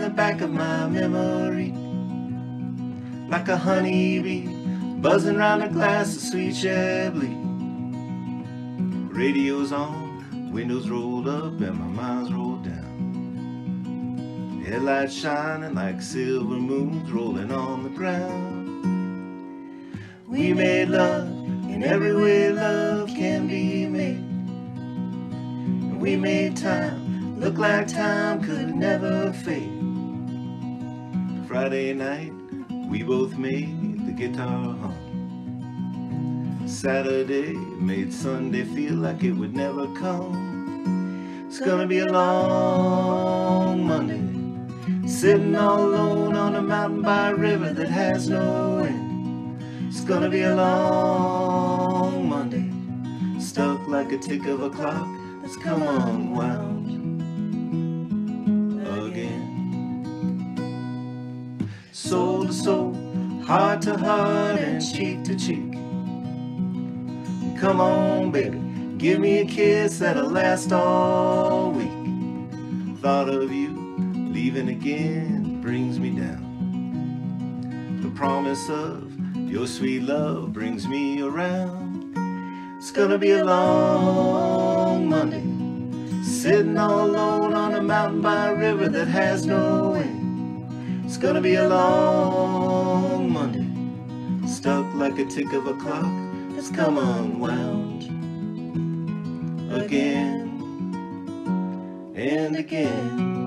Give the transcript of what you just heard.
the back of my memory. Like a honeybee buzzing round a glass of sweet Chablis. Radio's on, windows rolled up, and my mind's rolled down. Headlights shining like silver moons rolling on the ground. We made love in every way love can be made. And we made time look like time could never fade. Friday night, we both made the guitar hum. Saturday made Sunday feel like it would never come. It's gonna be a long Monday, sitting all alone on a mountain by a river that has no end. It's gonna be a long Monday, stuck like a tick of a clock that's come unwound Soul to soul, heart to heart, and cheek to cheek. Come on, baby, give me a kiss that'll last all week. Thought of you leaving again brings me down. The promise of your sweet love brings me around. It's gonna be a long Monday, sitting all alone on a mountain by a river that has no gonna be a long Monday, stuck like a tick of a clock that's come unwound again and again.